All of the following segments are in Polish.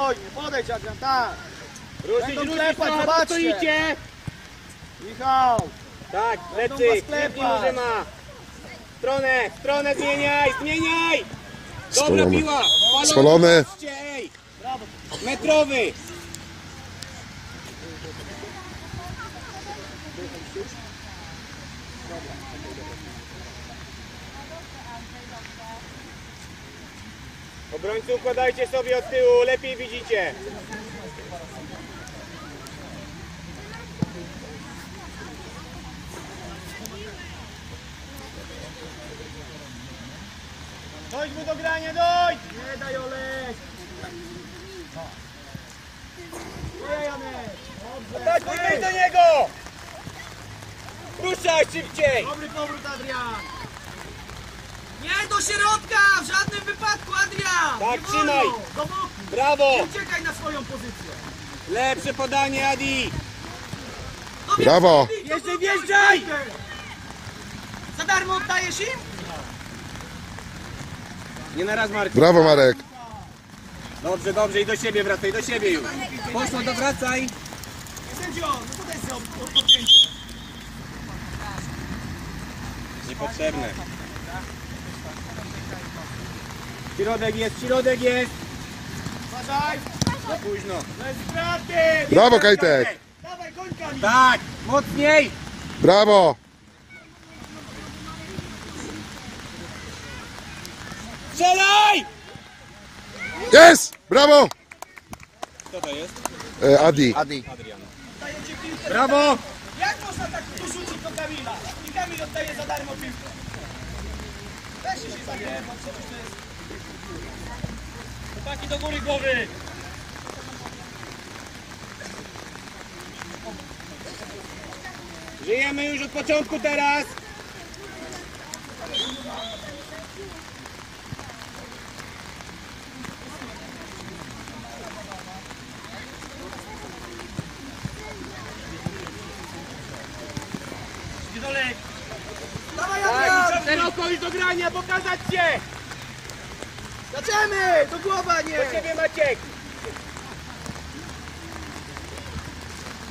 spokojnie, podejdź Adrian, tak. Ruszyć, Będą ruszyć, klepać, trochę, zobaczcie. stoicie. Michał, Tak, Będą lecy, was klepać. klepnij Murzyma. W stronę, w stronę zmieniaj, zmieniaj. Dobra Spalony. piła. Spalony. Patrzcie, ej. brawo. Metrowy. Obrońcy układajcie sobie od tyłu, lepiej widzicie. Dojdź mu do grania, dojdź! Nie daj Olek. Nie Janek. Dobrze. Tak, do niego! Ruszaj szybciej! Dobry powrót Adrian. Nie do środka! W żadnym wypadku, Adrian! Tak, nie trzymaj. wolno. Do boku! Brawo! Nie uciekaj na swoją pozycję! Lepsze podanie, Adi! Brawo. Jeszcze wjeżdżaj! Za darmo oddajesz im? Nie na raz, Marek. Brawo Marek. Dobrze, dobrze, i do siebie wracaj, do siebie już. Poszło, to wracaj. Sędzio, no to jest. Niepotrzebne. Środek jest, środek jest. Uważaj. Za późno. Bez straty. Brawo Kajtek. Dawaj końkami. Tak, mocniej. Brawo. Strzelaj! Jest! Brawo! Kto to jest? E, Adi. Adrian. Dajecie piłkę. Brawo! Jak można tak dorzucić do Kamila? I Kamil oddaje za darmo piłkę. Weźcie się zagrywa, przecież to jest... Chłopaki do góry głowy. Żyjemy już od początku teraz. Dawaj, Tak, Adrian! szeroko już do grania, pokazać się! Zaczemy! Do głowa, nie! Do ciebie Maciek!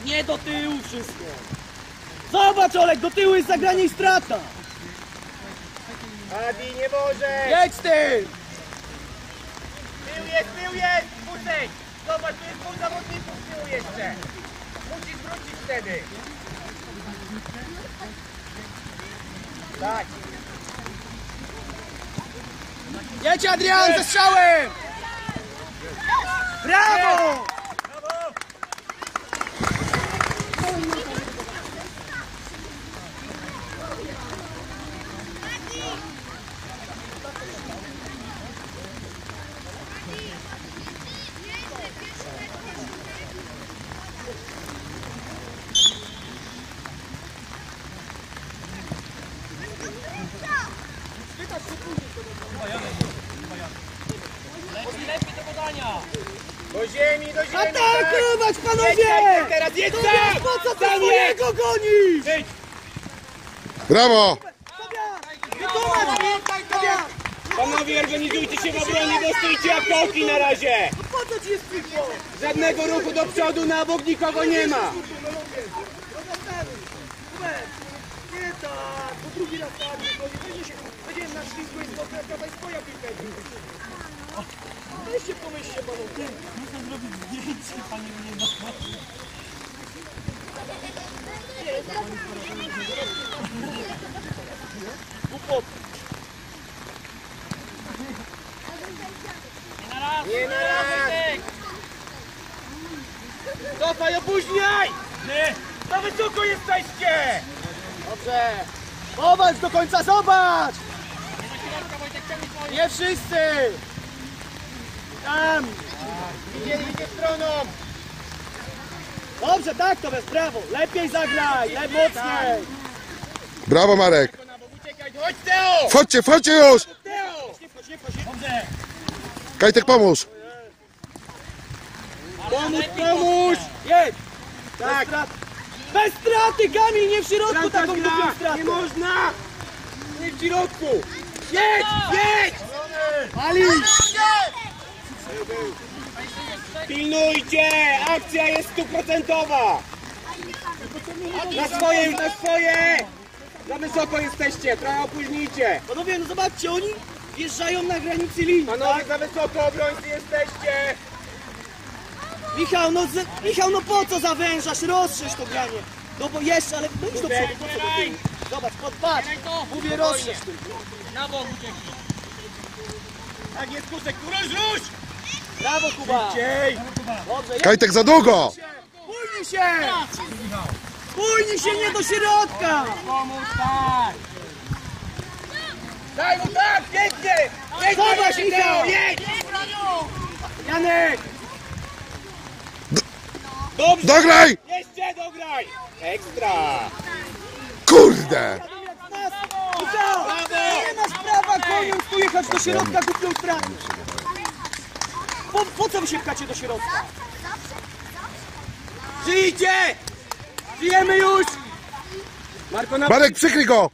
Nie do tyłu wszystko. Zobacz Olek, do tyłu jest zagranie i strata. Adi, nie może! Jedź ty. Tył jest, tył jest! Puszczaj! Zobacz, tu jest pół zawodników z tyłu jeszcze! Musisz wrócić wtedy! Tak! Jedź Adrian ze strzałem. Brawo. Do ziemi, do ziemi! Atakować Jedź, panowie. Kajtek, teraz jedź To sam! wiesz, po co ty Sam jedź! swojego gonisz? Wyjdź! Brawo. Panowie, organizujcie się w obronie, bo stoicie jak kołki na razie! Jest? Żadnego ruchu do przodu, na bok nikogo nie ma! Nie tak, bo drugi raz tak, będziemy na ślizgu i zgodna prawa i swoja piłka. Weźcie, pomyślcie panowie. Muszę zrobić zdjęcie, panie mnie Nie na raz! Cofaj, opóźniaj! Nie. Za wysoko jesteście! Dobrze. Zobacz do końca, zobacz! Nie wszyscy! Tam! Idzie, idzie stroną! Dobrze, tak to jest, brawo! Lepiej zagraj, le mocniej! Brawo Marek. Chodź Teo! Wchodźcie, wchodźcie już. Teo! Dobrze! Kajtek pomóż. Pomóż, pomóż! Jedź! Tak! Bez straty! Bez straty, Kamil, nie w środku taką głupią Nie stratę! można! Nie w środku! Jedź! Jedź! Ali! Pilnujcie! Akcja jest stuprocentowa! Na swoje, na swoje! Za wysoko jesteście, trochę opóźnijcie! Panowie, no zobaczcie, oni wjeżdżają na granicy linii, Panowie, tak? za wysoko obrońcy jesteście! Michał, no, z... Michał, no po co zawężasz? Rozszerz to granie. No bo jeszcze, ale no idź do przodu, po co do tyłu? Zobacz, podpatrz. Mówię, rozszerz tylko. Tak jest, Kusek, tu rozrusz! Brawo, Kuba. Dobrze. Kajtek za długo! Spójnij się! Spójnij się nie do środka! Pomóż tak! Daj mu tak, pięknie! Zobacz, Michał! jedź! Janek! Dobrze! Dograj! Jeszcze dograj! Ekstra! Kurde! Nie masz prawa koniem tu jechać do środka, kupią straty. Po, po co wy się pchacie do środka? Żyjcie! Żyjemy już! Marko, na... Marek, przykryj go!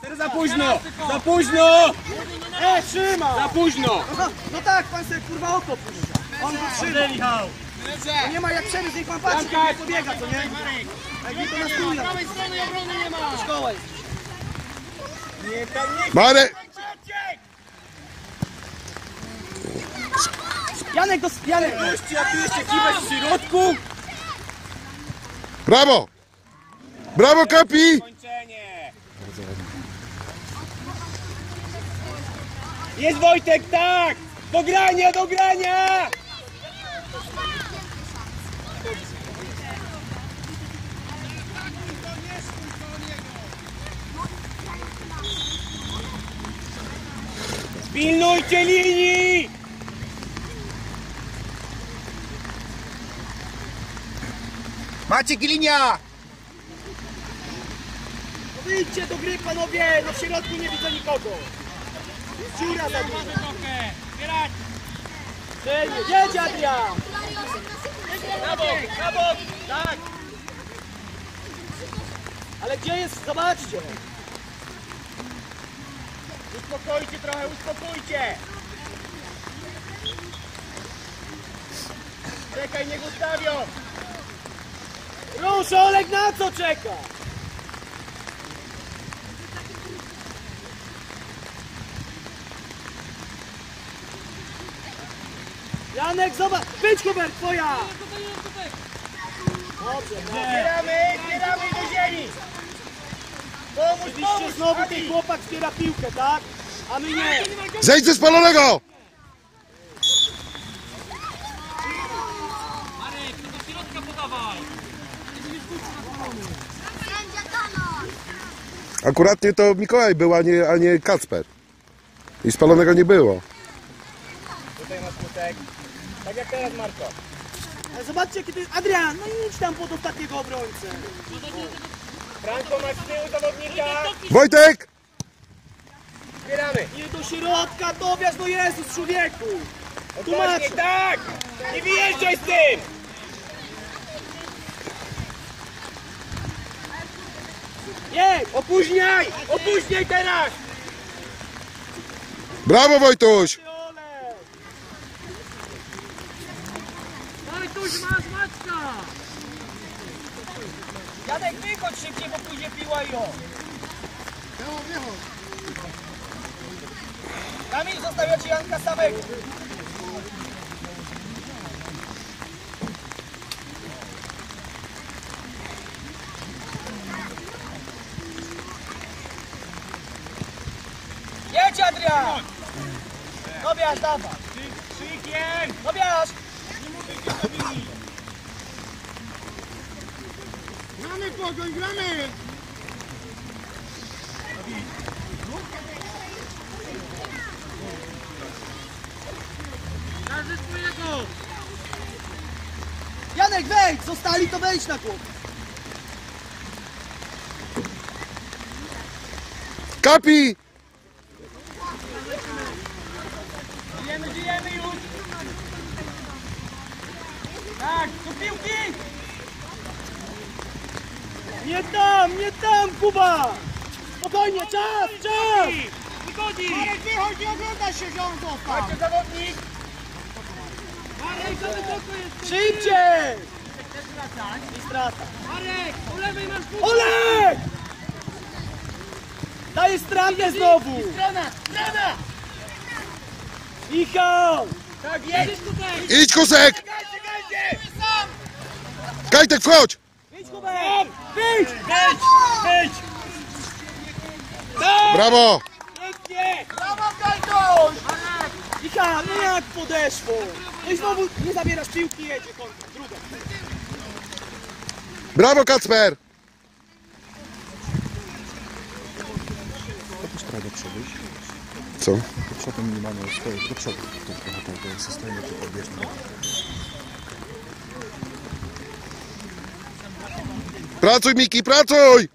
Teraz za późno! Za późno! E, trzyma! Za późno! No, no tak, pan sobie kurwa oko puszcza. On go trzyma. No nie ma jak przemysł, niech pan patrzy, jak pobiega, co nie? Jak nie to na stół. prawej strony obrony nie ma. Szkoła jest. Nie, tam nie Marek! Janek, do, Janek! Goście, a tu jeszcze kiwać w środku? Brawo! Brawo, Kapi! Kończenie! Jest Wojtek, tak! Do grania, do grania! Pilnujcie linii! Maciek i! Wyjdźcie do gry, panowie! No środku nie widzę nikogo. Jest dziura za. Dzielnie, jedź Adrian! Na bok, na bok! Tak! Ale gdzie jest? Zobaczcie! Uspokójcie trochę, uspokójcie! Czekaj, niech ustawią! Rusz, Olek na co czeka? Janek, zobacz! Wyjdź Hubert, twoja! Dobrze, brawo. Zbieramy, zbieramy do ziemi! Pomóż, Oczywiście pomóż, znowu ten chłopak zbiera piłkę, tak? A my nie. Zejdź ze spalonego! Akuratnie to Mikołaj był, a nie, a nie Kacper. I spalonego nie było. Tutaj masz kutek. Tak jak teraz, Marko. Ale zobaczcie, kiedy... Adrian, no idź tam pod ostatniego obrońcę. Franko, masz z tyłu zawodnika. Wojtek! Zbieramy. Nie do środka, dowiaż do Jezus, człowieku! Ostrożnie, Tłumaczę. tak! Nie wyjeżdżaj z tym! Jedź! Opóźniaj! Opóźniaj teraz! Brawo Wojtuś! Olek! Janek, wychodź szybciej, bo pójdzie piła i o. Kamil, zostawia ci Janka samego. Jedź, Adrian! Dowiaż, dawaj! Krzykiem! Dowiaż! Gramy pogoń, gramy! Janek, wejdź! Zostali, to wejdź na chłop. Kapi! Żyjemy, żyjemy już! Tak, do piłki! Nie tam, nie tam, Kuba! Spokojnie, czas, czas! Wychodzi! Marek, wychodzi, ogląda się, został! Macie zawodnik! Marek, za wysoko jest! Szybciej! I strata. Marek, po lewej masz punkt! Olek! Daje stratę znowu! Strona, strona! Michał! Tak jest! tutaj! Idź kusek! Kajtek wchodź! Wyjdź Hubert! Wyjdź! Wyjdź! Wyjdź! Brawo! Pięknie! Brawo, Kajtuś! Michał, no jak podeszło? No i znowu nie zabierasz piłki, jedzie kontra, druga. Brawo Kacper! Trochę do przodu. Co? Do przodu minimalnie swoje, do przodu. To trochę tak, to jest systemie, to podbieżne. Pracuj Miki, pracuj!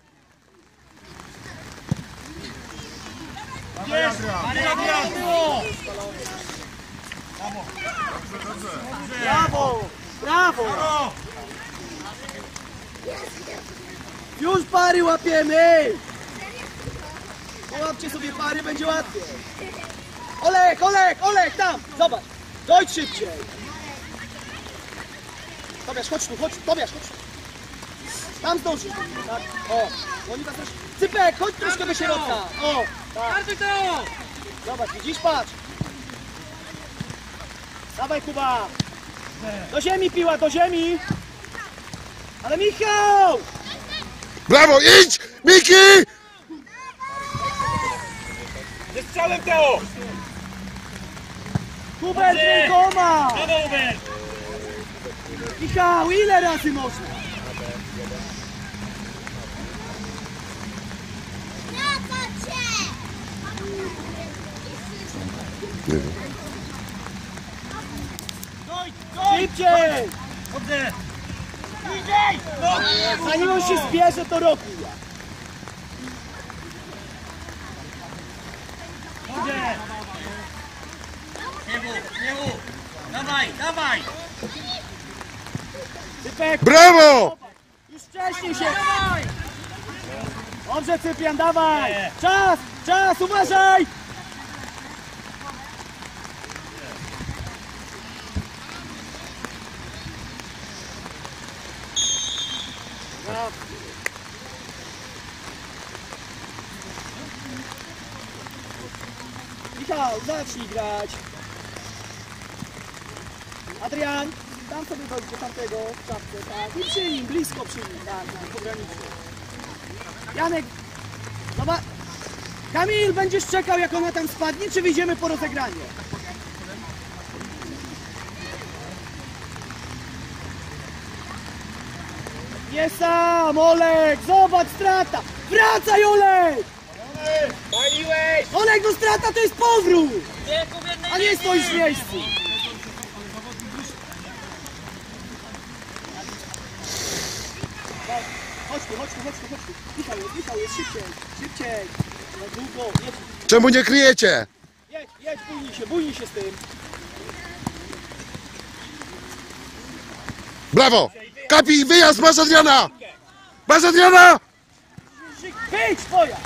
Brawo! Brawo! Już pary łapiemy! Połapcie sobie pary, będzie łatwiej. Olek, Olek, Olek, tam! Zobacz! Dojdź szybciej! Tobiasz, chodź tu, chodź, Tobiasz, chodź tu. Tam zdążysz, tak? O, oni was też... Cypek, chodź troszkę do środka! O, tak. Kartuj to! Zobacz, widzisz, patrz. Dawaj, Kuba. Do ziemi piła, do ziemi. Ale Michał! Brawo, idź! Miki! Ze strzałem Teo! Hubert rękoma! Brawo, Hubert! Michał, ile razy można? Nie wiem. Szybciej! Dobrze! Zanim on się zbierze, to robi. Dobrze! Nie mów, nie mów! Dawaj, dawaj! Brawo! już wcześniej się... Dobrze, Cyprian, dawaj! Czas, czas, uważaj! Michał, zacznij grać. Adrian, tam sobie dojdź do tamtego w czapce, tak. I przy nim, blisko przy nim, tak, tak, pogranicznie. Janek, zobacz. Kamil, będziesz czekał jak ona tam spadnie, czy wyjdziemy po rozegranie? Nie sam, Olek, zobacz, strata! Wracaj, Olek! Paliłeś! Olek, no strata to jest powrót! A nie stoisz w miejscu! Chodź tu, chodź tu, chodź tu, chodź tu. Michał jest, Michał jest, szybciej, szybciej. Na długo, jedź, Czemu nie kryjecie? jedź, jedź, bójnij się, bójnij się z tym. Brawo! Kapi, wyjazd, masz Adriana! Masz Adriana! Wyjdź, twoja!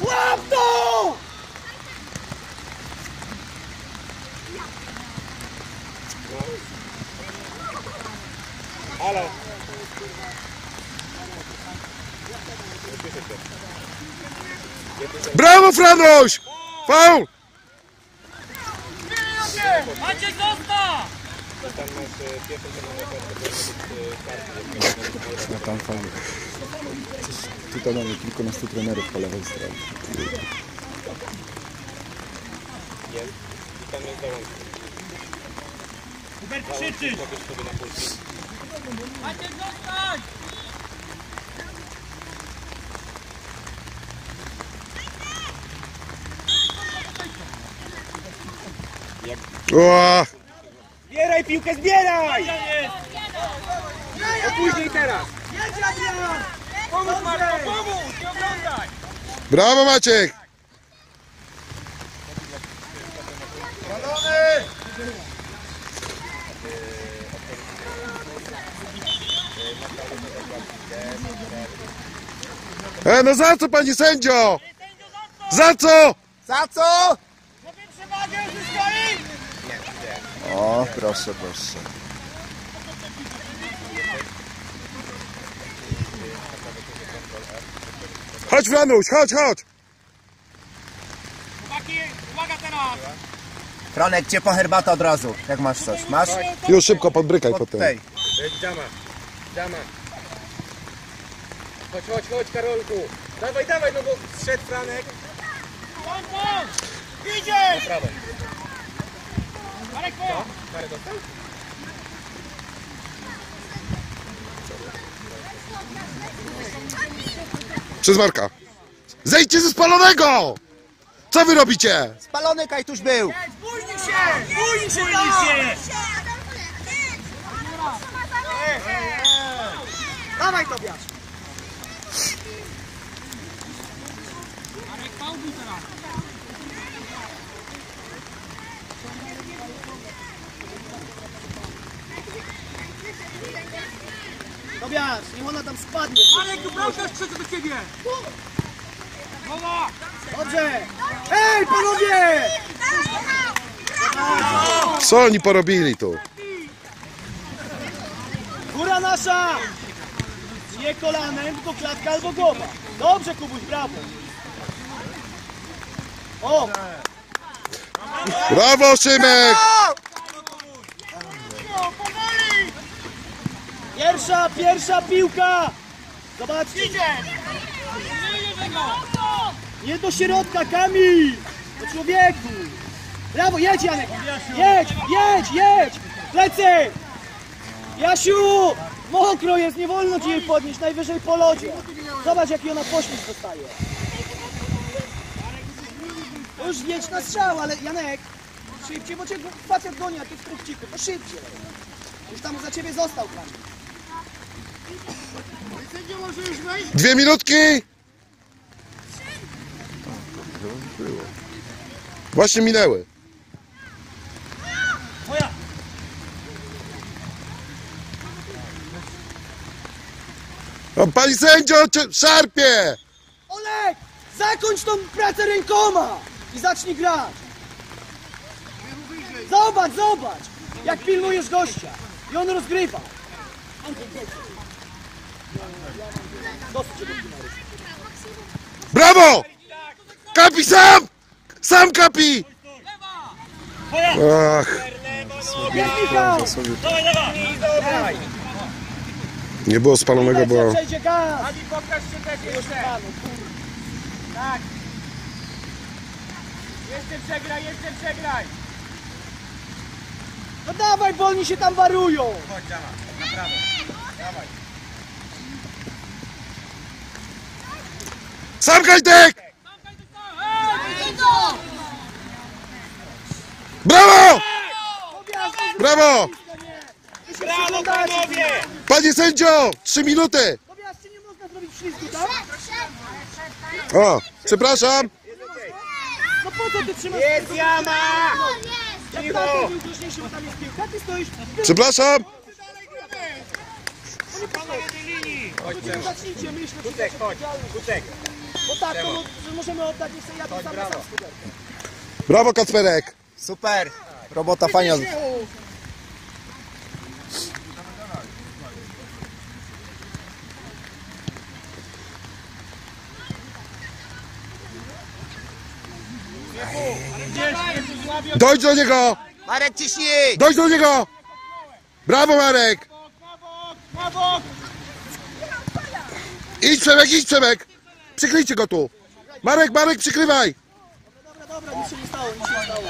Łap to! Ale... Brawo, Franuś! Faul! Maciek, zostaw! Ja tam fajnie. Tutaj mamy kilkunastu trenerów po lewej stronie. Hubert, krzyczysz! Maciek, zostań! O, Zbieraj piłkę, zbieraj! To później teraz! Pomóż Marko, pomóż! Nie oglądaj! brawo Maciek! E, no za co pani sędzio? Za co? Za co? O, proszę, proszę. Chodź Franuś, chodź, chodź! Chłopaki, uwaga teraz! Franek, ciepła herbata od razu, jak masz coś. Masz? Już szybko podbrykaj Pod potem. tej. Dama, dama. Chodź, chodź, chodź Karolku. Dawaj, dawaj, no bo zszedł Franek. Idzie! Po prawej. Marek, dostał? Przez Marka. Zejdźcie ze spalonego! Co wy robicie? Spalony kajtuś był! Bójcie się! Bójcie się! Dawaj Tobiasz! Tobiasz, niech ona tam spadnie. Marek, Dubravka strzedzę do ciebie! Dobrze! Ej, panowie! Co oni porobili tu? Góra nasza! Nie kolanem, tylko klatka albo głowa. Dobrze, Kubuś, brawo. O, Brawo Szymek! Pierwsza, pierwsza piłka! Zobaczcie. Nie do środka, Kamil! Do człowieku! Brawo, jedź Janek! Jedź, jedź, jedź! Plecy! Jasiu! Mokro jest, nie wolno ci jej podnieść, najwyżej po lodzie. Zobacz jaki ona poślizg dostaje. To Już jedź na strzał, ale Janek, szybciej, bo cię facet goni, a ty w kruchciku, to szybciej. Już tam za ciebie został Kamil. Dwie minutki! Właśnie minęły. O, pani sędzio, szarpie! Olek! Zakończ tą pracę rękoma! I zacznij grać! Zobacz, zobacz! Jak pilnujesz gościa! I on rozgrywa! Brawo! Kapi sam! Sam kapi! Ach, nie było spalonego, bo... Ani pokaż się też jeszcze. Tak. Jeszcze przegraj, jeszcze przegraj. No dawaj, bo oni się tam warują! Chodź, prawo. Dawaj. Sam Kajtek! Brawo! Brawo! Brawo, panowie! Panie sędzio, trzy minuty! Tobiasz, czy nie można zrobić ślizgu? O, przepraszam. No po co ty trzymasz? Jest jama! Jak bramkarz był groźniejszy, bo tam jest piłka, ty stoisz... Przepraszam. Chodź, Przemo. Zacznijcie myśleć, że Kutek, chodź. Kutek. Bo tak, to mo- że możemy oddać, niech sobie jadą sam na brawo. sam skuter. Brawo Kacperek. Super! Robota fajna. Dojdź do niego! Marek, ciśnij! Dojdź do niego! Brawo Marek! Idź Przemek, idź Przemek! Przykryjcie go tu! Marek, Marek, przykrywaj! Dobra, dobra, nic się nie stało, nic się nie stało.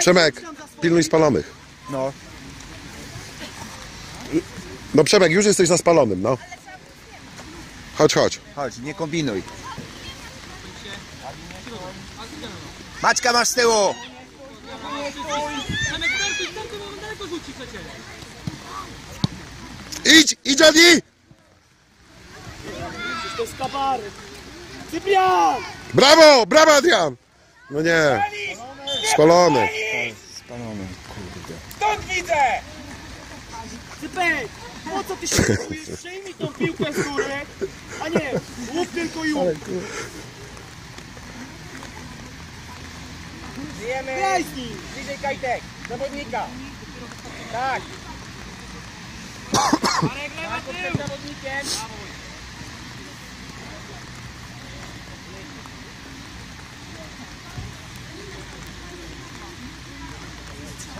Przemek, pilnuj spalonych. No. No Przemek, już jesteś za spalonym, no. Chodź, chodź. Chodź, nie kombinuj. Maćka masz z tyłu! Idź, idź Adi! To jest kabaret. Cyprian! Brawo, brawo Adrian! No nie, spalony. Spalony, kurde. Stąd widzę! Cypek! Po co ty się kupujesz? Przejmij tą piłkę z góry, a nie łup tylko i łup. Żyjemy. Bliżej Kajtek. Zawodnika. Tak.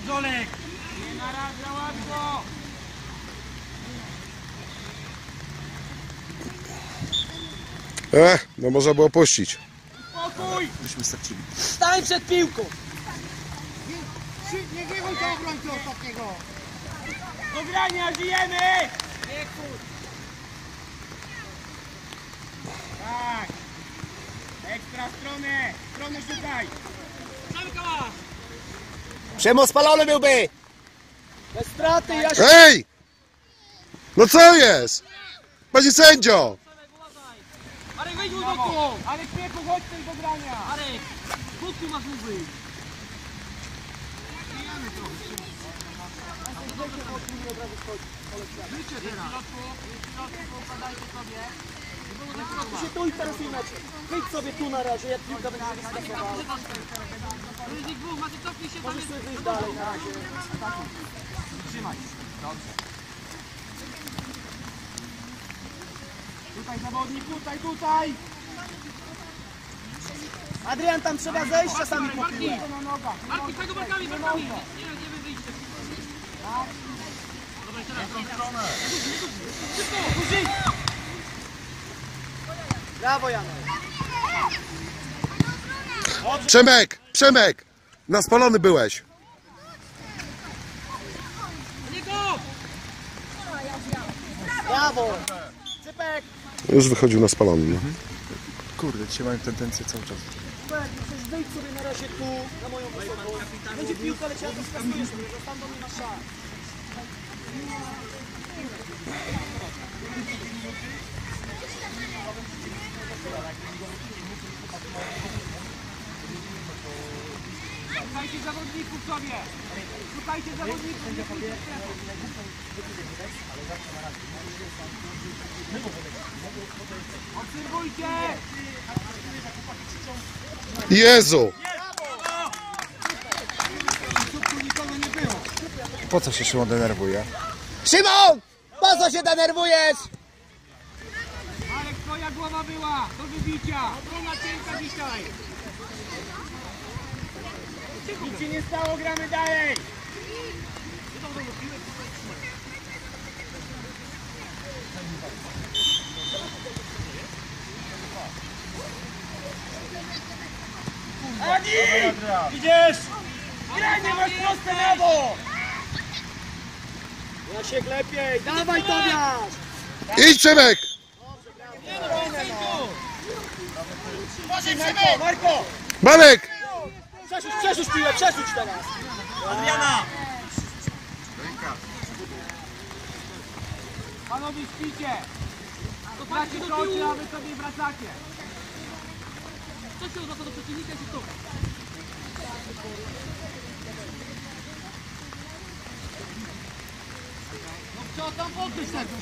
Żolek. Nie na raz za łatwo. Eh, no można było puścić. Spokój. Byśmy stracili. Stań przed piłką! Do grania, żyjemy! Nie kur... Tak. Ekstra stronę. Stronę szukaj. Przemo spalony byłby! Bez straty, Jasiek! Ej! No co jest? Panie sędzio! Marek, wejdź mu Brawo. Ale Kieku, chodź tutaj do grania. Marek, boku masz mu wyjść. Ty się tu interesuje mecz. Wyjdź sobie tu na razie, jak piłka będzie wyskakowała. Możesz sobie wyjść dalej na razie. Trzymaj. Dobrze. Tutaj zawodnik, tutaj, tutaj. Adrian, tam trzeba zejść czasami po piłę. Marki, tego barkami, barkami. Brawo, Janek. Przemek! Przemek! Na spalony byłeś. Brawo. Cypek. Już wychodził na spalony. No. Kurde, dzisiaj mają tendencję cały czas. Wyjdź sobie na razie tu, na moją wysoką. Będzie piłka leciała, to skasujesz mnie, że tam do mnie na szans. Szukajcie zawodników sobie. Szukajcie zawodników. Obserwujcie. Jezu! Po co się Szymon denerwuje? Szymon! Po co się denerwujesz? Ale twoja głowa była do wybicia. Obrona cienka dzisiaj. Nic się nie stało, gramy dalej. Adi! Idziesz! Granie masz proste na bok! Jasiek lepiej, dawaj Tobiasz! Idź Przemek! Marko, Marko! Marek! Przerzuć, przerzuć piłę, przerzuć teraz! Adriana! Panowie śpicie! Wracacie do oczy, a wy sobie wracacie. Się odwraca do przeciwnika i to? No co tam podnieść tego?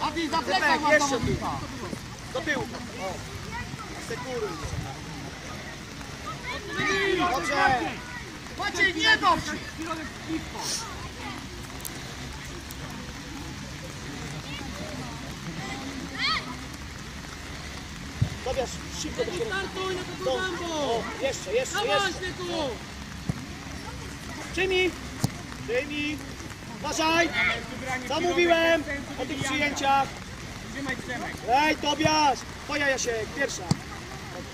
A ty za plecak masz tu. zawodnika. Do tyłu. O. Sekuruj. Dobrze. Maciej, nie baw się! Tobiasz, szybko do środka. Dobrze. O, jeszcze, jeszcze, jeszcze. Przyjmij. Przyjmij. Uważaj. Co mówiłem o tych przyjęciach? Trzymaj Przemek. Ej, Tobiasz. Twoja Jasiek, pierwsza.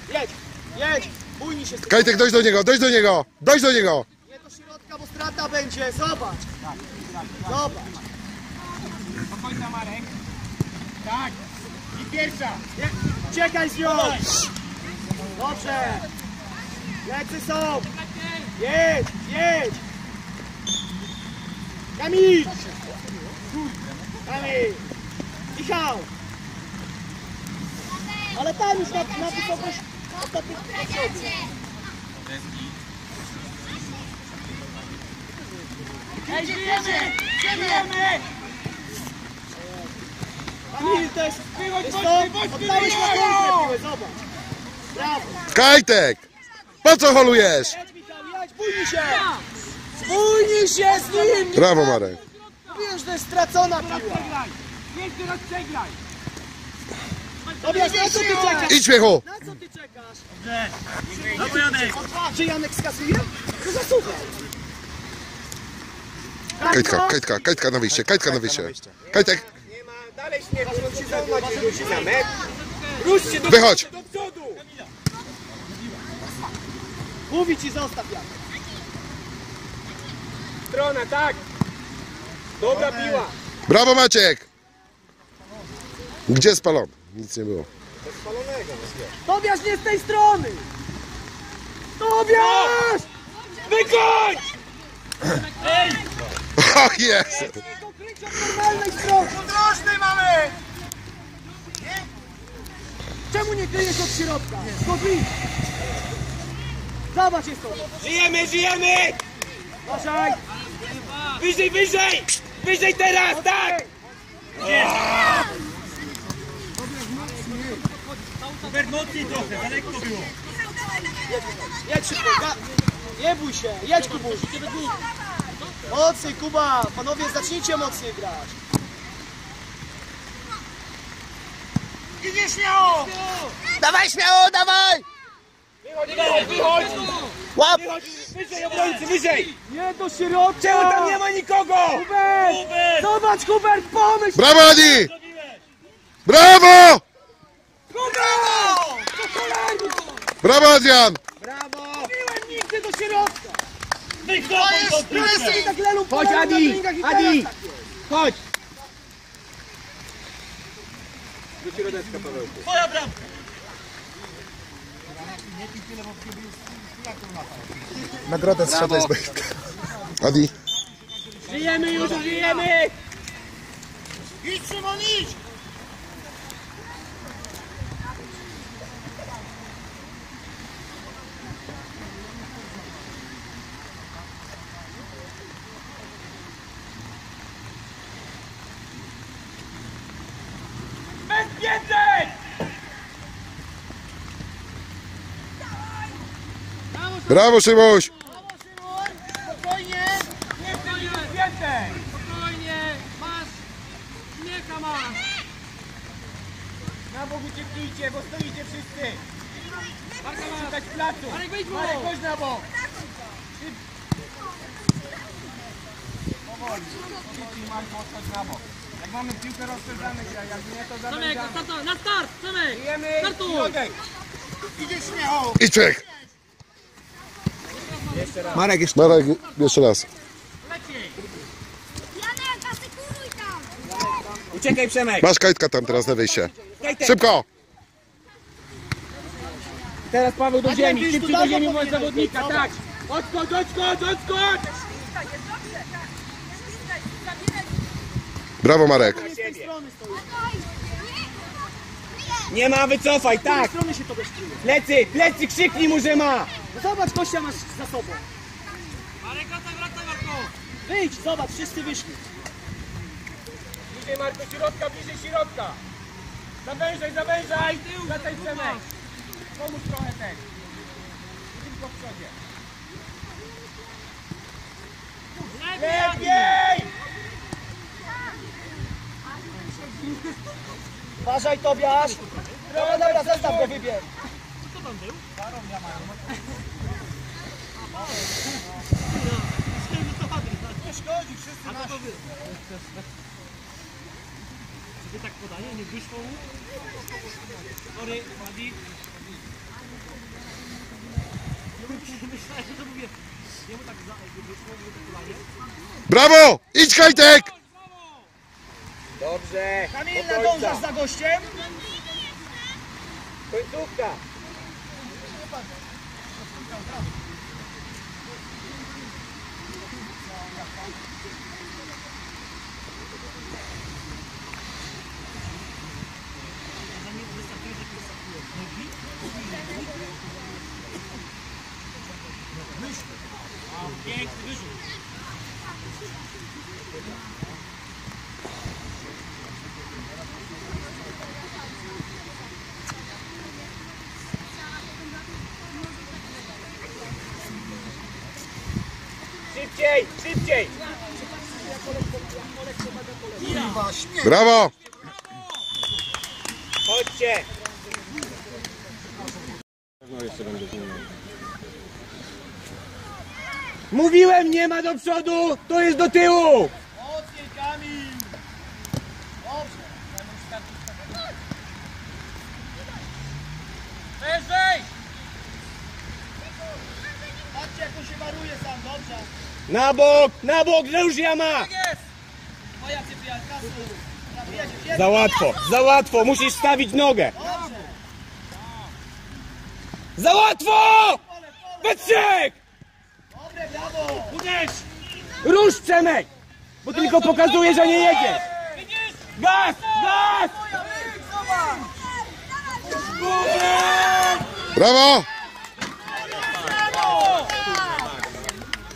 Jedź, jedź. Bójnij się z tym. Kajtek, dojdź do niego, dojdź do niego! Dojdź do niego! Nie do środka, bo strata będzie. Zobacz. Zobacz. Spokojna Marek. Tak. I pierwsza. Uciekaj z nią! Dobrze! Lecy są! Jedź! Jedź! Kamil! Kamil! Michał! Ale tam już na, na wysokość ostatnich. Ej, żyjemy! Żyjemy! Kamil, to jest... Wychodź, Jest bądź to? ty, bądź ty, Oddałeś na Michał! Kajtek! Po co holujesz? Bójnij się! Bójnij się z nim! Brawo Marek. Że to jest stracona piła. Niech ty rozprzegraj! Tobiasz, na co ty czekasz? Idź Miechu. Na co ty czekasz? Brawo Janek! Czy Janek skasuje? To zasuwa. Kajtka, kajtka, kajtka na wyjście, kajtka na wyjście. Kajtek, dalej śmierć, on ci zauważy, rzuci na met. Ruszcie do, wychodź. do przodu! Mówi ci zostaw Janek. Strona, tak! Dobra piła! Brawo Maciek. Gdzie spalony? Nic nie było. Tobiasz nie z tej strony! Tobiasz! Wykończ! O jest! To kryć od normalnej strony! Drożny mamy! Czemu nie kryjesz od środka? Chodź! Zobacz jest to! Żyjemy, żyjemy! Uważaj! Wyżej, wyżej! Wyżej teraz, tak! Hubert mocniej trochę, za lekko było. Jedź szybko! Nie bój się! Jedź Kubuś! Mocniej Kuba! Panowie zacznijcie mocniej grać! Idzie śmiało! Dawaj śmiało, dawaj! Wychodź, wychodź, wychodź! Łap! Wychodź, wyżej obrońcy, wyżej! Nie do środka! Czemu tam nie ma nikogo? Hubert! Hubert! Zobacz Hubert, pomyśl! Brawo Adi! Brawo! Kolejny! Brawo Adrian! Brawo! Piłem nigdy do środka! Piłkę! I tak lelu Chodź, Adi, Adi. tak jest. Chodź! Do środeczka, Pawełku. Twoja bramka! Nagrodę jest bajka. Adi, Żyjemy już, żyjemy! Idź Szymon, idź! Bez więcej! Brawo Szymuś! Spokojnie! Nie chcę już więcej! Spokojnie, masz, śmiecha masz. Na Bogu ciepnijcie, bo stoicie wszyscy! Szukać placu! Marek, wyjdź mu! Marek, chodź na bok! Powoli. Szybciej, Marku, odchodź na bok. Jak mamy piłkę rozszerzamy, jak nie to Tomek, zabędziamy. na, na start, Tomek! Startuj! Środek! Idzie śmiało! Idź Czech! Marek jeszcze. Marek, jeszcze raz. Janek, asykuruj tam! Uciekaj, Przemek! Masz kajtka tam teraz na wyjście. Szybko! Teraz Paweł do ziemi, szybciej do ziemi mój powinien zawodnika, tak! Odskocz, odskocz, odskocz! Brawo Marek. Nie ma, wycofaj, tak! Plecy, plecy, krzyknij mu, że ma! No zobacz, Kościa masz za sobą. Marek, wracaj, wracaj Marko! Wyjdź, zobacz, wszyscy wyszli. Bliżej Marko, środka, bliżej środka! Zawężaj, zawężaj! Wracaj Przemek! Pomóż trochę też. Tylko w przodzie. Lepiej! Uważaj, Tobiasz. Dobra, dobra, zostaw go, wybierz. Nie szkodzi, wszyscy nasi. Czy tak podaje, nie wyszło mu? Sorry, Adi. Myślałem, że to mówię. Jemu tak za, jakby wyszło, mówię, to podanie. Brawo! Idź Kajtek! Dobrze! Kamil, nadążasz za gościem? Końcówka! Piękny wyrzut. Szybciej, szybciej! Brawo! Chodźcie! Mówiłem, nie ma do przodu, to jest do tyłu! Mocniej, Kamil! Dobrze. Wyżej! Patrzcie, jak on się waruje sam, dobrze. Na bok, na bok, że już ja ma! Jest! Moja cyprian, kasu. Jedzie, jedzie. Za łatwo, za łatwo, musisz stawić nogę. Za łatwo! We trzech! Dobre, brawo! Uderz! Rusz Przemek! Bo tylko pokazuje, że nie jedzie. Gaz, gaz! Brawo!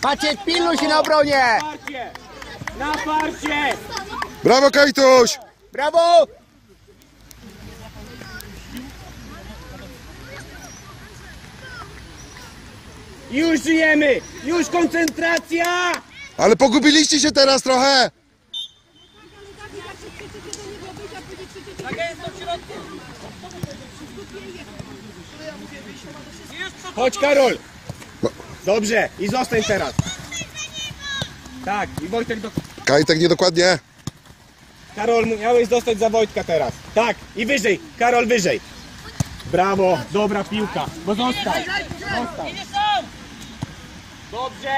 Maciek, pilnuj się na obronie! Parcie! Na parcie! Brawo Kajtuś! Brawo! Już żyjemy! Już koncentracja! Ale pogubiliście się teraz trochę! Chodź Karol! Dobrze, i zostań teraz. Tak, i Wojtek do... Kajtek niedokładnie. Karol, miałeś zostać za Wojtka teraz. Tak, i wyżej, Karol wyżej. Brawo, dobra piłka, bo zostań. Zostań. Dobrze!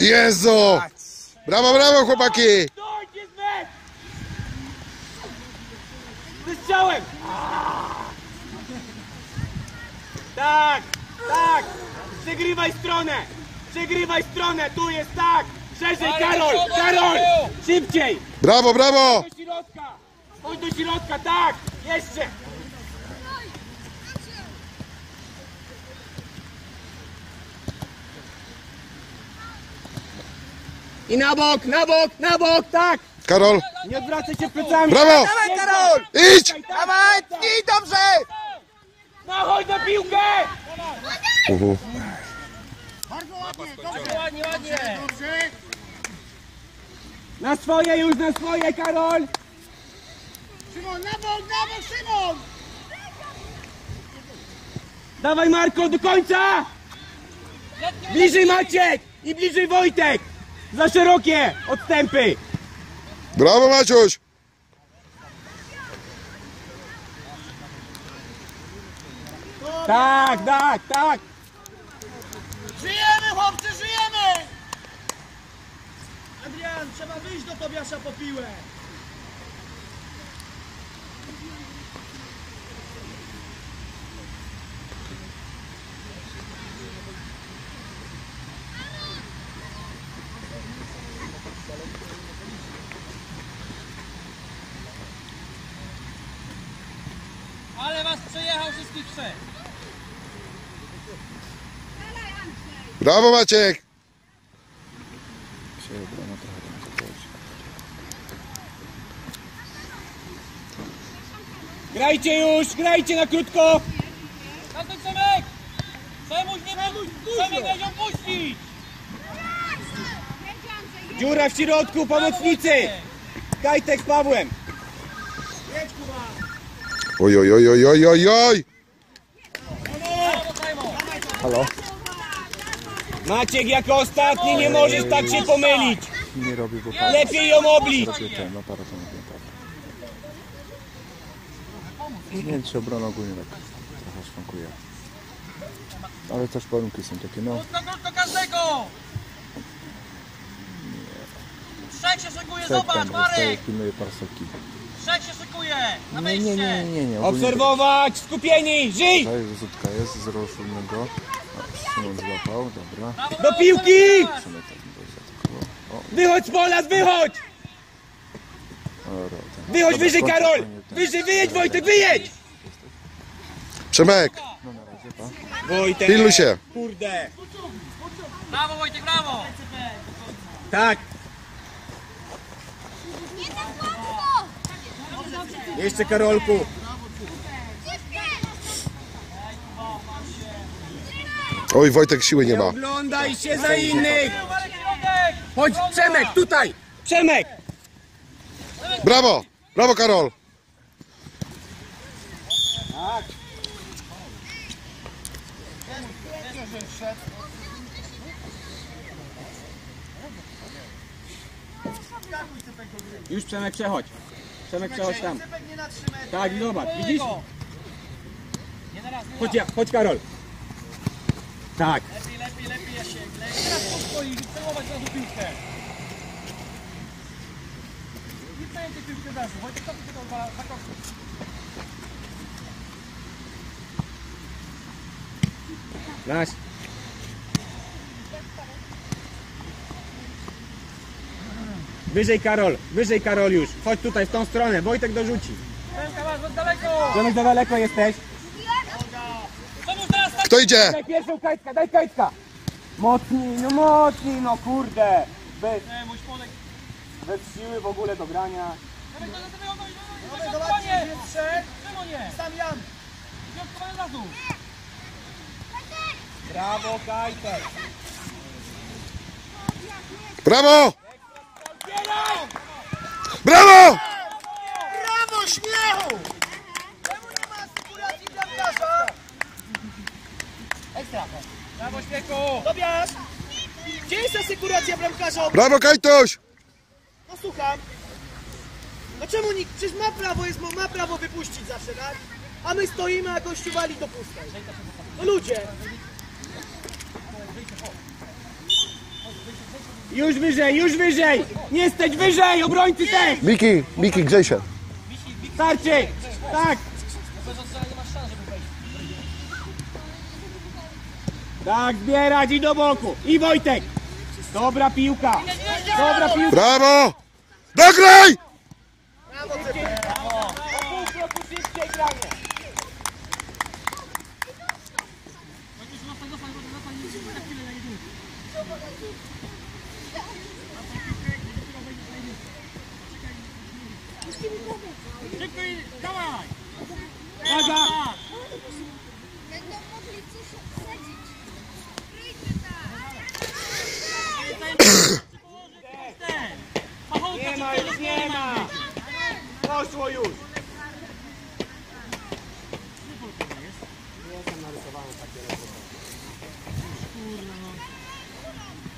Jezu! Brawo, brawo chłopaki! Wystrzałem! Tak, tak! Przegrywaj stronę! Przegrywaj stronę! Tu jest tak! Szerzej, Karol! Karol! Szybciej! Brawo, brawo! Do środka! Chodź do środka, tak! Jeszcze! I na bok, na bok, na bok, tak! Karol, Nie odwracaj się plecami! brawo! Dawaj, Karol! Idź! Dawaj, tnij, dobrze! No chodź na piłkę! Mhm. Ładnie, ładnie! Na swoje już, na swoje, Karol! Szymon, na bok, na bok, Szymon! Dawaj Marko, do końca! Bliżej Maciek i bliżej Wojtek! Za szerokie odstępy! Brawo Maciuś! Tak, tak, tak! Żyjemy, chłopcy, żyjemy! Adrian, trzeba wyjść do Tobiasza po piłę. Ale was przejechał wszystkich trzech. Brawo Maciek! Się obrona trochę tam zakończy. Grajcie już, grajcie na krótko! Ten Przemek! Przemuś nie Przemek weź ją puścić! Dziura w środku, pomocnicy! Kajtek z Pawłem! Oj, oj, oj, oj, oj, oj, oj! Halo? Maciek jako ostatni nie możesz tak się pomylić! Nie robię, bo Lepiej ją oblić! ten czy obrona ogólnie tak trochę szwankuje. Ale też warunki są takie, no. Krótko każdego! Trzech się szykuje, Czekam, zobacz, Marek! parsoki. Trzech się szykuje! Na Nie, nie, wejście! nie, nie, nie. ogólnie Obserwować, skupieni, żyj! To jest rzutka, jest 0,7. A, Szymon złapał, dobra. Do piłki! Szymon tak. O, Wychodź Polas, wychodź! dobra, ten. Wychodź Dobra, wyżej Karol! Wyżej, wyjedź Wojtek, wyjedź! Przemek. Wojtek! pilnuj się! Kurde! Brawo Wojtek, brawo! Tak, Nie tak łatwo! jeszcze Karolku! Oj, Wojtek siły nie ma. Oglądaj się za innych! Chodź, Przemek, tutaj! Przemek! Brawo! Brawo, Karol! Już Przemek przechodź. Przemek przechodź tam. Nie na 3 metry. Tak, zobacz, widzisz? Chodź, ja, chodź Karol. Tak. Lepiej, lepiej, lepiej, Jasiek. Lepiej. Teraz podchodzić i celować na piłkę. Nie przejęcie piłkę od razu. Wojtek, co ty tego odwala? Tak, o. Nasz. Wyżej Karol, wyżej Karol już. Chodź tutaj w tą stronę, Wojtek dorzuci. Piłka masz od daleko. Przemek za daleko jesteś. Teraz tak? Kto idzie? Daj pierwszą kajtka, daj kajtka. Mocniej, no mocniej, no kurde. Bez, bez siły w ogóle do grania. Sam Jan. Brawo Kajtek. Brawo! Brawo! Brawo, śmiechu! Czemu nie ma asekuracji bramkarza? Brawo, śmiechu. Tobiasz! Gdzie jest asekuracja bramkarza? Brawo, Kajtuś! No słucham. No czemu nikt? Przecież ma prawo, jest, ma prawo wypuścić zawsze, tak? A my stoimy, a gościu wali do pustej. No ludzie! Już wyżej, już wyżej. Nie stać wyżej, obrońcy też. Miki, Miki, grzej się. Starczy. Tak. Tak, zbierać i do boku. I Wojtek. Dobra piłka. Dobra piłka. Brawo! Dograj! Pół kroku szybciej granie. Szybko i dawaj. Uwaga. Będą mogli coś wsadzić. Kryjmy. Nie ma już, nie ma. Poszło już.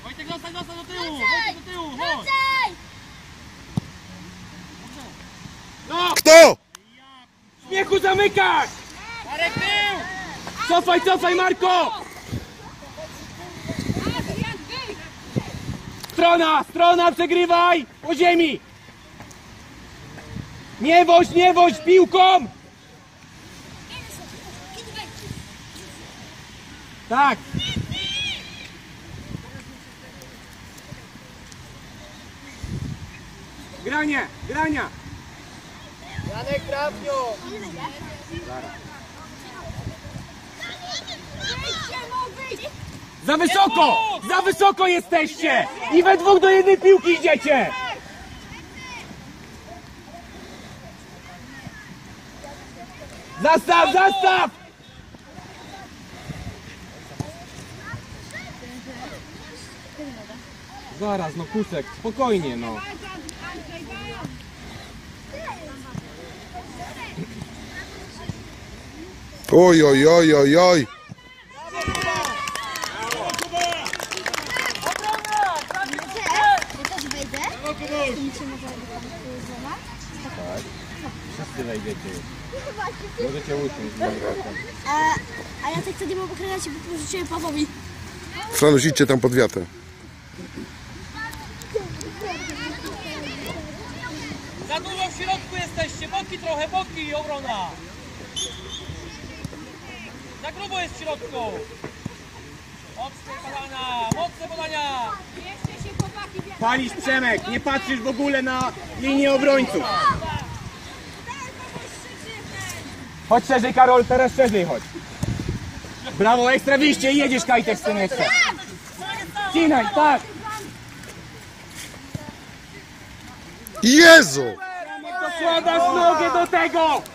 Wojtek, zostań, zostań do tyłu. Wojtek do tyłu, chodź. Wracaj! Kto? Śmiechu zamykać. Marek, tył. Cofaj, cofaj Marko. Strona, strona, przegrywaj. Po ziemi. Nie woź, nie woź piłką. Tak. Granie, grania. Janek wyjdź! Za wysoko! Za wysoko jesteście! I we dwóch do jednej piłki idziecie! Zastaw, zastaw! Zaraz, no kusek, spokojnie no. Oj, oj, oj, oj, oj. Wszyscy wejdziecie już. Możecie usiąść. A, a ja tak wtedy mogę kręcić, bo pożyczyłem Pawłowi. Franuś, idźcie tam pod wiatę. Za dużo w środku jesteście. Boki trochę, boki, obrona. Za grubo jest w środku. Mocne podania, mocne podania. Palisz Przemek, nie patrzysz w ogóle na linię obrońców. Chodź szerzej Karol, teraz szerzej chodź. Brawo, ekstra wyjście i jedziesz Kajtek z tym jeszcze. Cinaj, tak. Jezu! Dokładasz nogę do tego.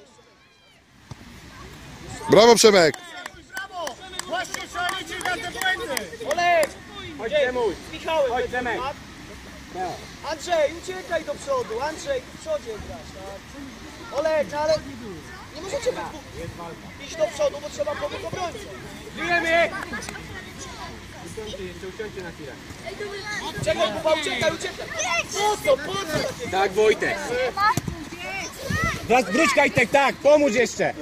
Brawo Przemek! Właśnie trzeba liczyć na te błędy! Olek! Chodź, Zemuj. Michałem Chodź, Zemek. Andrzej, uciekaj do przodu, Andrzej, w przodzie grasz, tak? Olek, no ale nie możecie wy dwóch iść do przodu, bo trzeba pomóc obrońcom. Żyjemy. Jeszcze usiądźcie na chwilę. Czekaj, Kuba, uciekaj, uciekaj! Po co, po co? Tak, Wojtek. Wrac, wróć Kajtek, tak, pomóż jeszcze.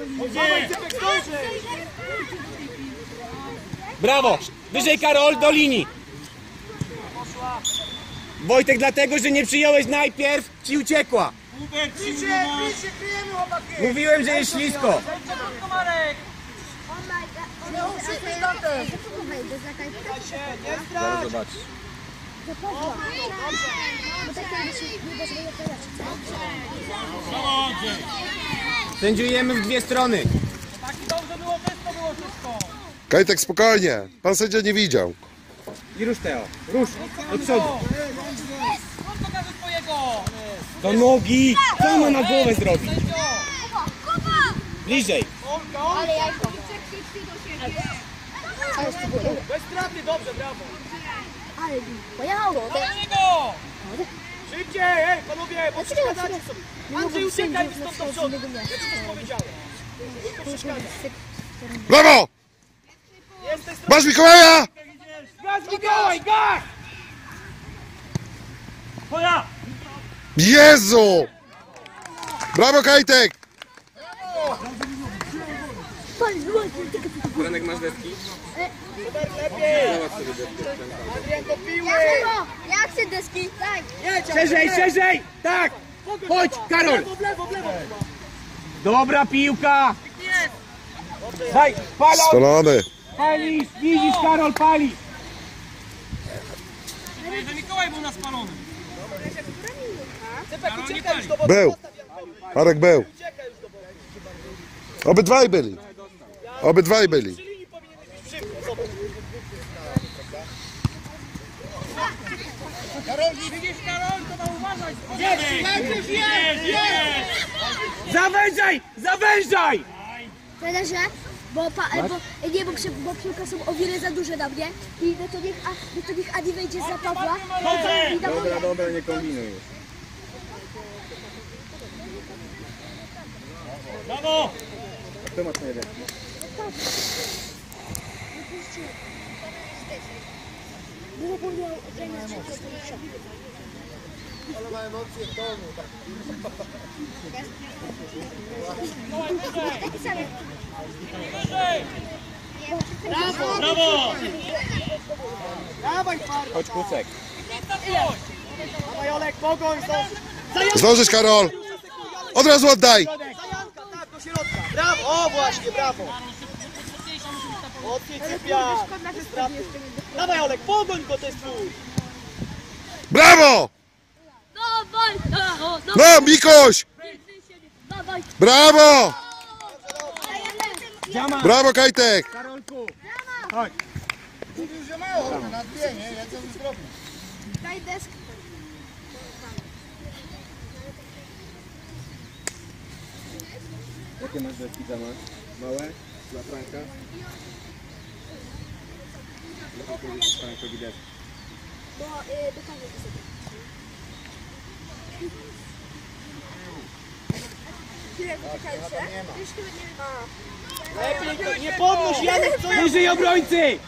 Brawo. Wyżej Karol, do linii. Wojtek, dlatego, że nie przyjąłeś najpierw, ci uciekła. Mówiłem, że jest ślisko. Nie strać! Sędziujemy w dwie strony. Kajtek spokojnie, pan sędzia nie widział. I rusz Teo, rusz, od przodu. Do nogi! Co on ma na głowę zrobić? Bliżej. Ale jajko. Bez straty, dobrze, brawo! Ale pojechał. Szybciej, ej, panowie, bo przeszkadzacie sobie. Andrzej, uciekaj mi stąd do przodu. Ja ci to powiedziałem. Tylko przeszkadza. Brawo! Masz Mikołaja! Gaz, Mikołaj, gaz! Jezu! Brawo Kajtek! Franek, masz deski? Lepiej! Adrian do piły! Ja chcę deski. Tak. Szerzej, szerzej! Tak! Chodź, Karol! Dobra piłka! Daj, palą! Spalony. Palisz, widzisz, Karol, pali! Cypek, uciekaj już do boku. Był. Marek był. Uciekaj już do boku. Obydwaj byli. Obydwaj byli. Przy linii powinieneś być szybko, zobacz. Zawężaj! Zawężaj! Trenerze, bo, pa, bo, nie, bo, przy- bo piłka są o wiele za duże na mnie i no to niech, a, no to niech Adi wejdzie za Pawła moje. dobra, nie kombinuj już. Brawo! Kto ma twoje Było bo miał trener szybko Dawaj, Farba! Chodź, Kucek. Dawaj, Olek, pogoń, zdąż. Zdążysz Karol. Od razu oddaj. Tak. Brawo, o właśnie, brawo. Mocniej Cypia. Dawaj, Olek, pogoń go, to jest twój. Brawo! Dawaj! No, Mikoś! Dawaj! Brawo! Dziama! Brawo Kajtek! Karolku! Daj deskę. Jakie masz deski? Małe? Dla Franka? Frankowi deski. Bo y, do kawy wysokie. Chwilę, poczekajcie. Już tu nie ma. Lepiej, to nie podnoś, Janek, co jest? Bliżej obrońcy!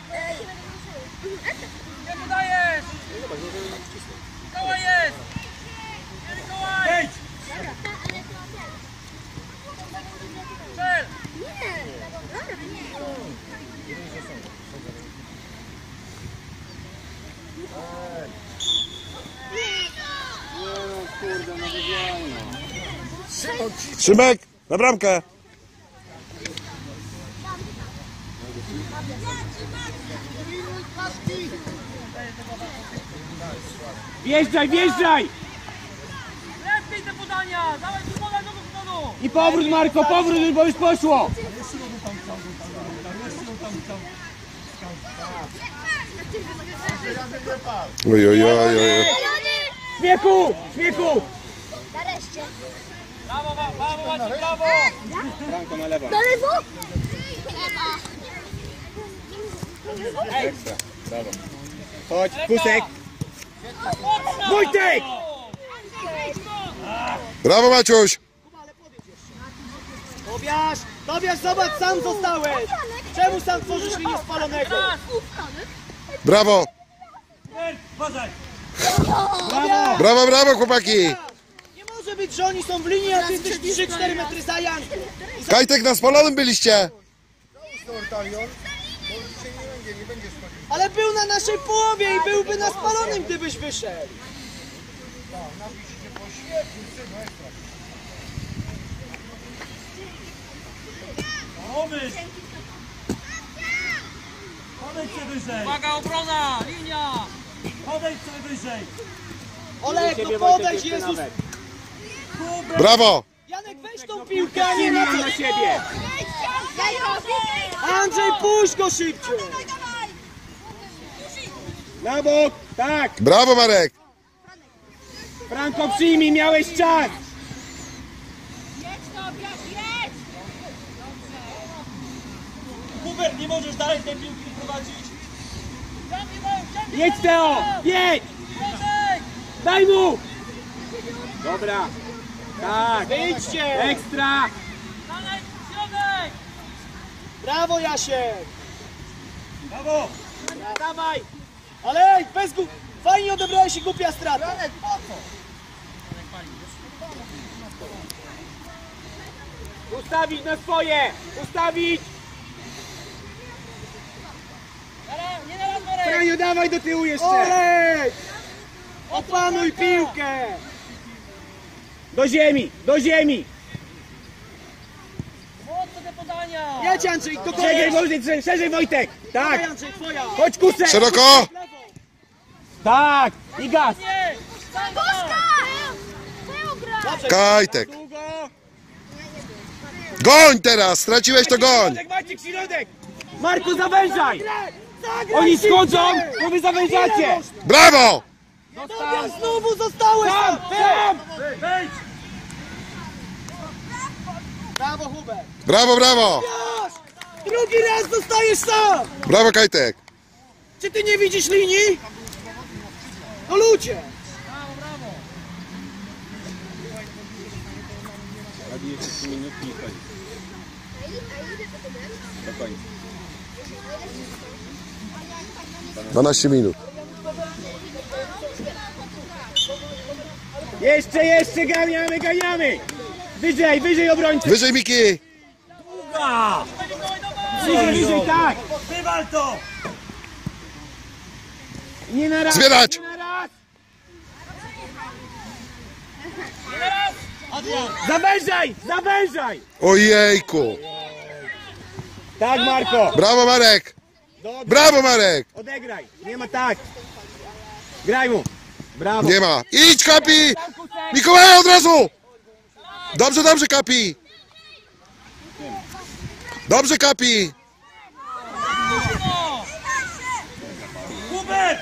Szymek, na bramkę! Wjeżdżaj, wjeżdżaj! Lepiej te podania! Dawaj tu podaj do przodu! I powrót Marko, powrót, bo już poszło! Oj, oj, oj, oj. Śmiechu, śmiechu! Nareszcie. Brawo, brawo, brawo, Maciek, brawo! Franko na lewo. Na lewo? Chodź, Kusek! Wojtek! Brawo Maciuś! Tobiasz, Tobiasz, zobacz, sam zostałeś! Czemu sam tworzysz linię spalonego? Brawo! Uważaj! Brawo, brawo chłopaki! Nie może być, że oni są w linii, a ty jesteś 3-4 metry za Jankiem. Kajtek na spalonym byliście! Ale był na naszej połowie i byłby na spalonym, gdybyś wyszedł. Pomyśl! Podejdź się wyżej! Uwaga, obrona! Linia! Podejdź sobie wyżej! Olek, no podejdź, Jezus. Brawo! Janek, weź tą piłkę, nie na Na siebie! Andrzej, puść go szybciej! Na bok! Tak! Brawo Marek! Franko przyjmij, miałeś czas! Hubert, nie możesz dalej tej piłki prowadzić! Jedź Teo! Jedź! Daj mu! Dobra! Tak! Wyjdźcie! Ekstra! Dalej, środek! Brawo, Jasiek! Brawo! Dawaj! Ale bez gu... Fajnie odebrałeś i głupia strata. Ustawić na swoje! Ustawić! Na raz, Marek! Franio, dawaj do tyłu jeszcze! Olek! Opanuj piłkę! Do ziemi! Do ziemi! Mocno te podania! Jedź Andrzej, do Szerzej! Wojtek, szerzej Wojtek! Dawaj Tak! Andrzej, twoja! Chodź kusek! Szeroko! Tak! I gaz! Dobrze, Kajtek! Goń teraz! Straciłeś to goń! Środek, Maciek, środek! Marku, zawężaj! Oni schodzą, bo wy zawężacie! Brawo! Tobiasz, znowu zostałeś tam! Tam! Wejdź! Brawo, Hubert! Brawo, brawo! Drugi raz zostajesz sam! Brawo Kajtek! Czy ty nie widzisz linii? No ludzie! Brawo! 12 minut. Jeszcze, jeszcze ganiamy, ganiamy! Wyżej, wyżej obrońcy! Wyżej Miki! Długa! Wyżej, wyżej, tak! Wywal to! Nie na raz! Zbierać! Nie na raz! Zawężaj! Zawężaj! Ojejku! Tak, Marko! Brawo Marek! Dobrze, Brawo Marek! odegraj! Nie ma tak! Graj mu! Brawo! Nie ma. Idź Kapi! Mikołaj od razu! Dobrze, dobrze Kapi! Dobrze Kapi! Hubert!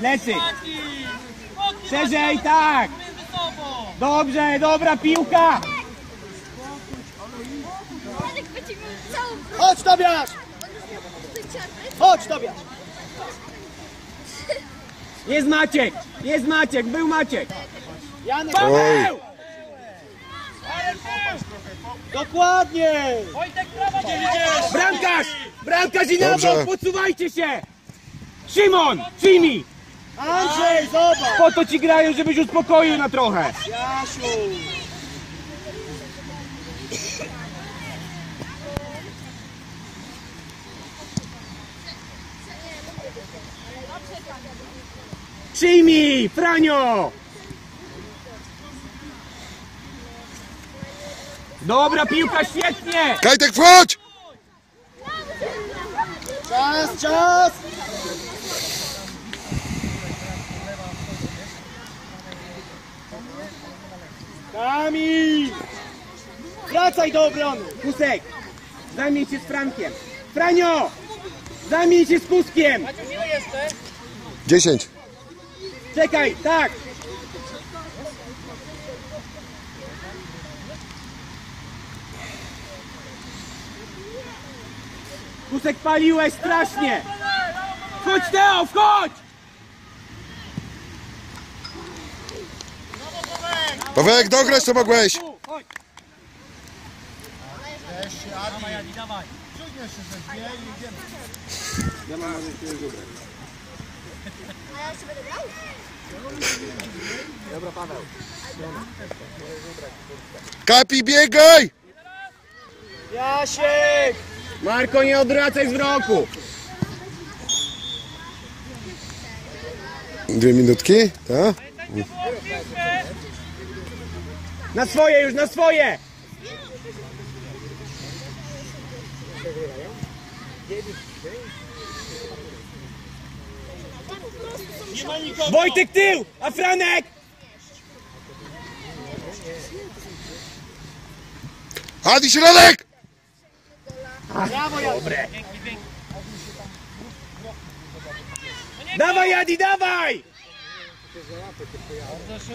Lecy! Szerzej, tak! Dobrze, dobra piłka! Chodź, Tobiasz! Chodź, Tobiasz! Jest Maciek! Jest Maciek! Był Maciek! Janek, Oj! dokładnie! Bramkarz! Bramkarz i na Dobrze. bok! Podsuwajcie się! Szymon! Przyjmij! Andrzej, zobacz! Po to ci grają, żebyś uspokoił na trochę! Jasiu! Przyjmij! Franio! Dobra piłka, świetnie! Kajtek, wchodź! Czas, czas! Kamil! Wracaj do obrony! Kusek, zamień się z Frankiem. Franio! Zamień się z Kuskiem! 10. Czekaj, tak! Kusek paliłeś strasznie! Wchodź Teo, wchodź! Pawełek, dograć co mogłeś. Chodź! A ja się będę grał? Kapi, biegaj! Jasiek! Marko, nie odwracaj wzroku! Dwie minutki, tak? Na swoje już, na swoje! Wojtek tył, a Franek! Adi, środek! Dawaj Adi, dawaj!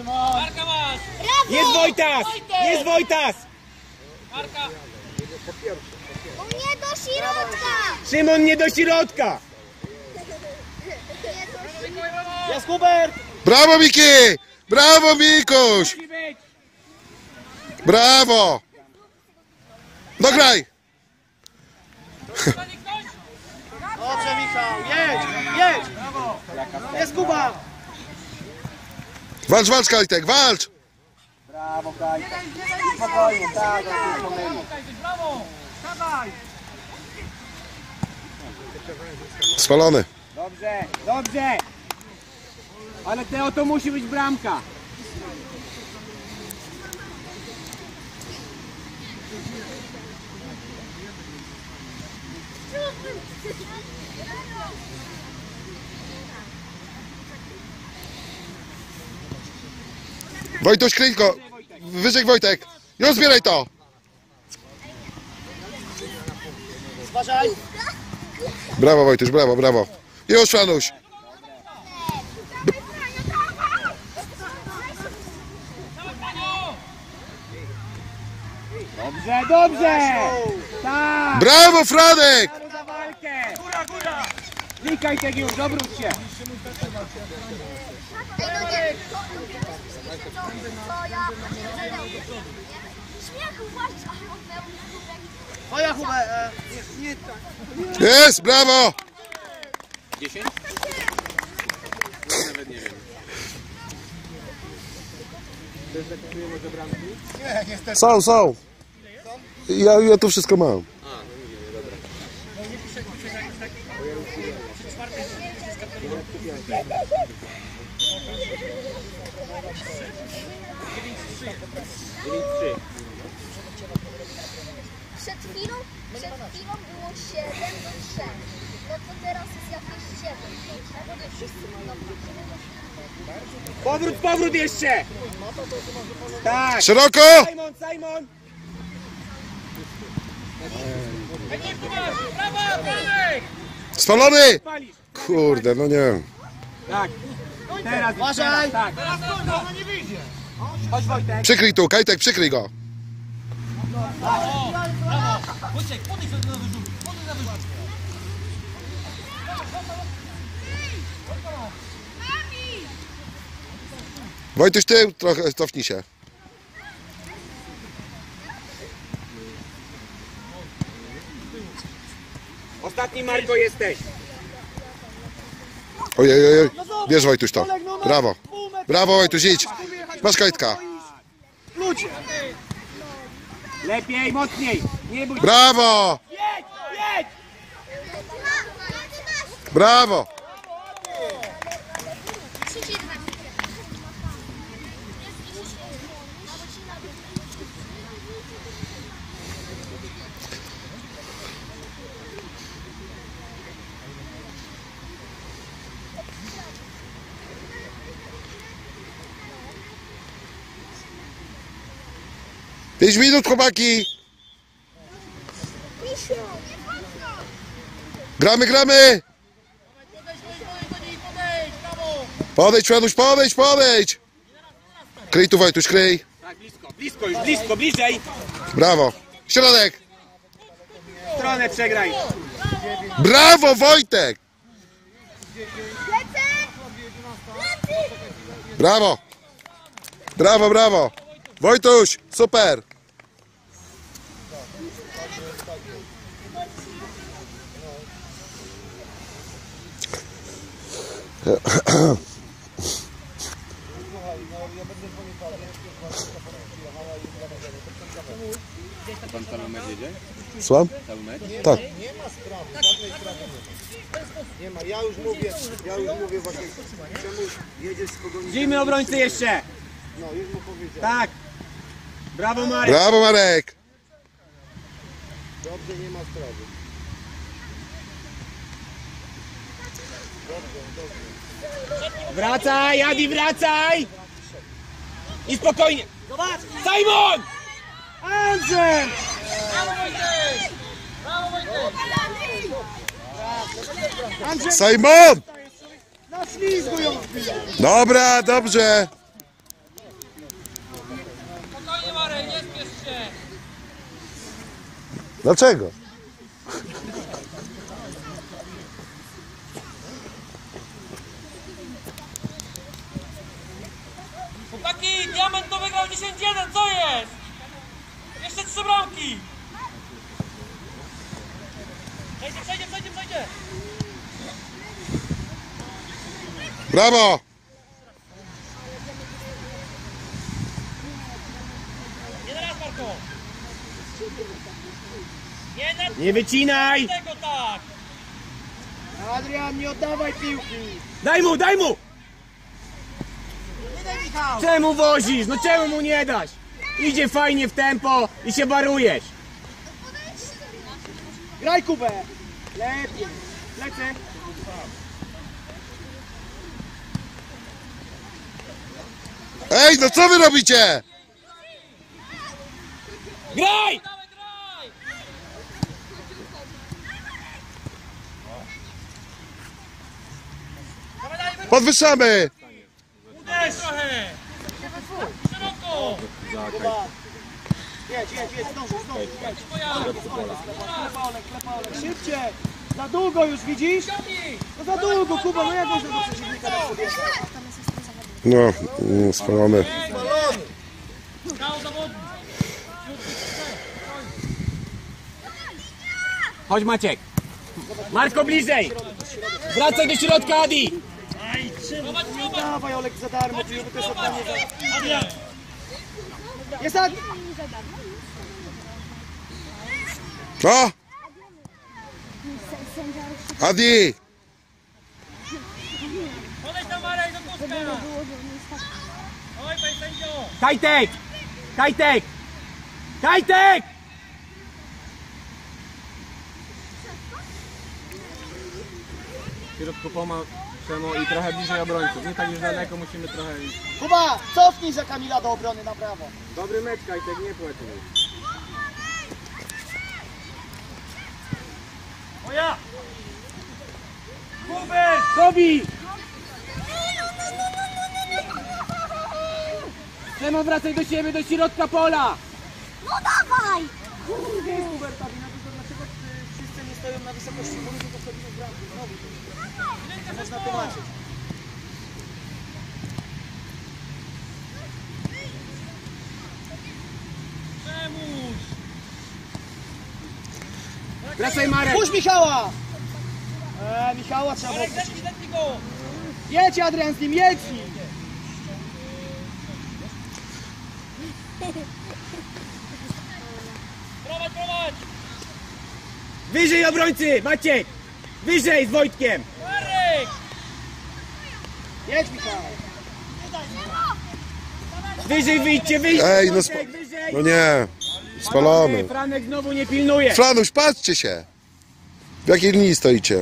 Marka masz! Jest Wojtas! Jest Wojtas! Marka! U mnie do środka! Szymon nie do środka! Jest Hubert! Brawo, Miki! Brawo, być! Brawo! Dograj! Dobrze Michał, jedź, jedź! Jest Kuba! Walcz, walcz, Kajtek, walcz! Brawo Kajtek. Spokojnie, tak, Brawo! Dawaj! Spalony. Dobrze, dobrze! Ale Teo to musi być bramka! Wojtuś, go! Wyżej Wojtek! Już zbieraj to! Uważaj! Brawo, Wojtuś, brawo, brawo. Już, Franuś. Dobrze, dobrze! Tak! Brawo, Franek! Brawo za walkę! Góra, góra! Klikaj tak już, obróć się! Nie. Twoja Hubert! E, nie, nie tak. Jest, brawo! Są, są. Ja, ja to wszystko mam. Przed chwilą, przed chwilą było 7 do 3. No to teraz jest jakieś 7. No to wszyscy mają Powrót, powrót jeszcze! Tak! Szeroko! Simon, Simon! Palisz! Kurde, no nie wiem. Tak! Teraz, Uważaj! teraz, tak! Chodź Wojtek! Przykryj tu, Kajtek, przykryj go. Wojciech, podejdź na wyrzut. Podejdź na wyrzut. Wojtuś, ty trochę cofnij się. Ostatni Marko jesteś! Ojej, ojej. Bierz Wojtuś to. Brawo. Brawo, Wojtuś, idź. Masz Kajtka. Ludzie! Lepiej, mocniej! Nie bój! Brawo! Brawo! 5 minut, chłopaki. Gramy, gramy. Podejdź, Franuś, podejdź, podejdź. Kryj tu, Wojtuś, kryj. Tak, blisko, blisko, już blisko, bliżej. Brawo. Środek. Stronę przegraj. Brawo, Wojtek. Brawo. Brawo, brawo. Wojtuś, super. Słucham? Tak. Nie ma, ja już mówię, ja już mówię właśnie, czemu jedziesz z pogoni, Zimy obrońcy jeszcze. no już mu powiedziałem. Tak. Brawo Marek. Brawo, Marek. Dobrze, nie ma sprawy. Wracaj, Adi, wracaj. I spokojnie. Simon! Andrzej! Andrzej, Simon! Dobra, dobrze. Spokojnie Marek, nie spiesz się! Dlaczego? Chłopaki, diament to wygrał 10-1, co jest? Jeszcze trzy bramki! Przejdzie, przejdzie, przejdzie, przejdzie! Brawo! Nie raz, Marko! Nie na Nie wycinaj. tego tak! Adrian, nie oddawaj piłki. Daj mu, daj mu. Czemu wozisz? No czemu mu nie dać? Idzie fajnie w tempo i się barujesz. Graj Kubę. Lepiej. Lecę. Ej, no co wy robicie? Graj! Podwyższamy! Uderz trochę! Szeroko! Jedź, jedź, jedź, zdążysz, zdążysz. Jedź. Klepa Olek. Szybciej. Za długo już widzisz? No za długo, Kuba, no jak można do przeciwnika? No, spalony. Chodź Maciek. Marko bliżej. Wracaj do środka Adi. Prowadź! Dawaj Olek za darmo, bo to jest oddanie za... Jest Ad... No! Adi! Podejdź tam Marek do kuska! Oj, panie sędzio! Kajtek. Kajtek. Kajtek. Środku pomoc Przemo i trochę bliżej obrońców. Nie tak już daleko musimy trochę iść. Kuba, cofnij za Kamila do obrony na prawo. Dobry mecz Kajtek, nie płacz. Moja! Kubek! Tobi! Przemo wracaj do siebie, do środka pola! No dawaj! Tylko dlaczego wszyscy nie stoją na wysokości tylko wchodzimy w? Znowu. Można tłumaczyć. Przemuś! Wracaj Marek! Puść Michała! Eee, Michała trzeba było Marek, puścić. zetnij, zetnij go! Jedź Adrian z nim, jedź z nim! Prowadź, prowadź! Wyżej obrońcy! Maciek! Wyżej z Wojtkiem! Marek! Jedź Michał! Wyżej wyjdźcie, wyjdźcie! Ej, no Wojtek, wyżej! No nie, spalony. Franek znowu nie pilnuje! Franuś, patrzcie się! W jakiej linii stoicie?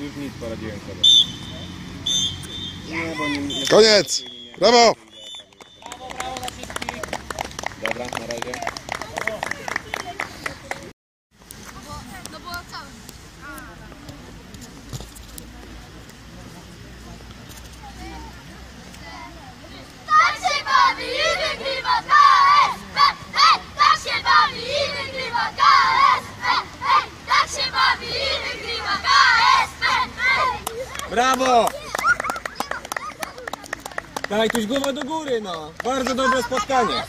Już nic poradziłem sobie. Koniec! Brawo! No. Bardzo dobre spotkanie.